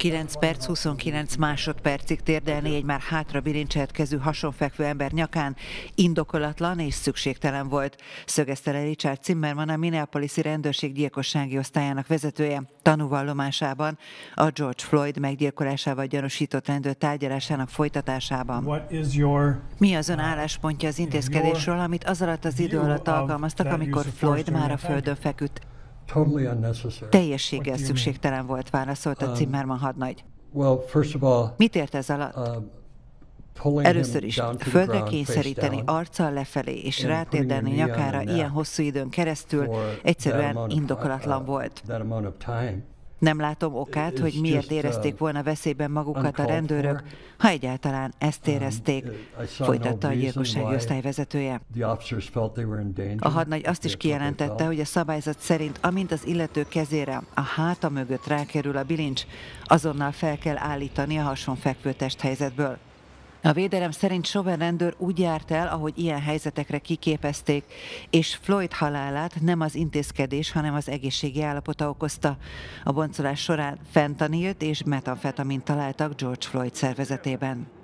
9 perc 29 másodpercig térdelni egy már hátra bilincselt kezű hasonfekvő ember nyakán indokolatlan és szükségtelen volt, szögezte le Richard Zimmerman, a Minneapolis-i rendőrség gyilkossági osztályának vezetője tanúvallomásában a George Floyd meggyilkolásával gyanúsított rendőr tárgyalásának folytatásában. Mi az ön álláspontja az intézkedésről, amit az alatt az idő alatt alkalmaztak, amikor Floyd már a földön feküdt? Teljességgel szükségtelen volt, válaszolta um, Zimmerman hadnagy. Mit ért ez alatt? Uh, Először is földre kényszeríteni arccal lefelé és rátérdelni nyakára ilyen hosszú időn keresztül egyszerűen indokolatlan uh, volt. Nem látom okát, hogy miért érezték uh, volna veszélyben magukat a rendőrök, ha egyáltalán ezt um, érezték, folytatta a gyilkossági osztályvezetője. A hadnagy azt is kijelentette, hogy a szabályzat szerint, amint az illető kezére a háta mögött rákerül a bilincs, azonnal fel kell állítani a hasonfekvő testhelyzetből. A védelem szerint Sover rendőr úgy járt el, ahogy ilyen helyzetekre kiképezték, és Floyd halálát nem az intézkedés, hanem az egészségi állapota okozta. A boncolás során fentanilt és metamfetamin találtak George Floyd szervezetében.